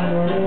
Some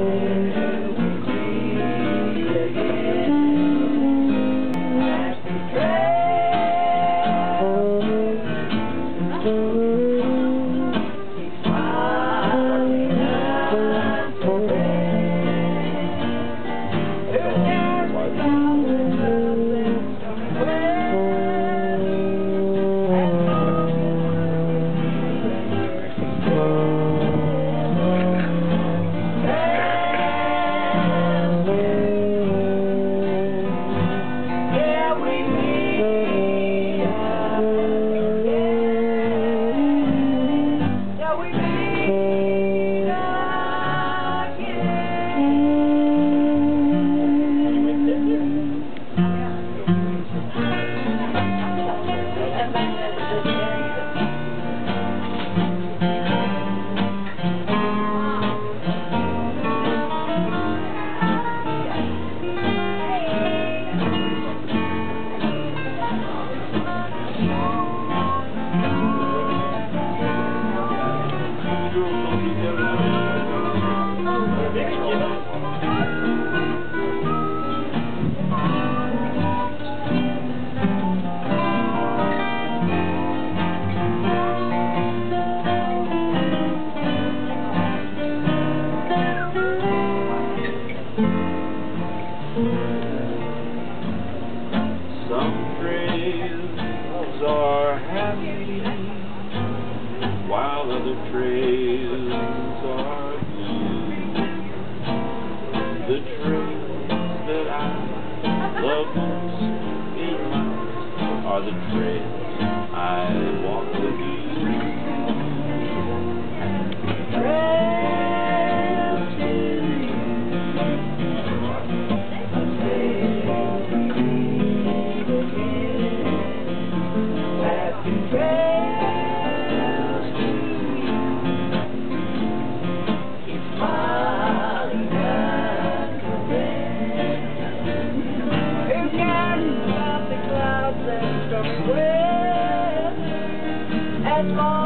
In life are the trails I walk with you. As